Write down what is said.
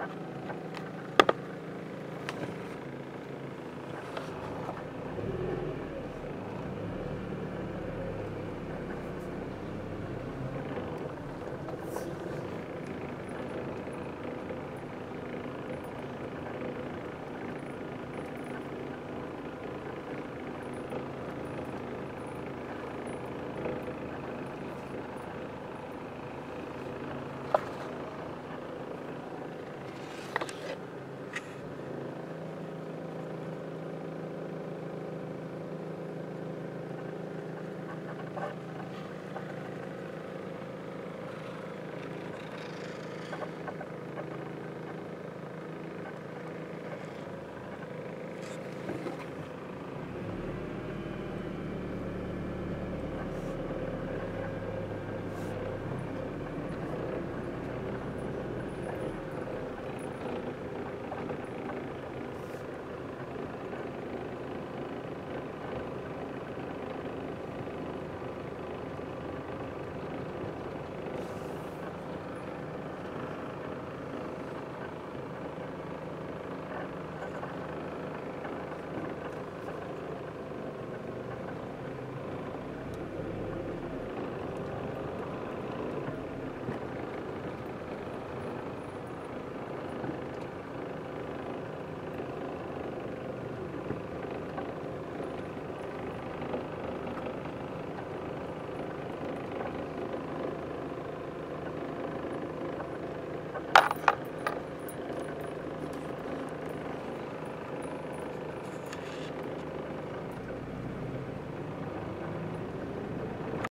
あ。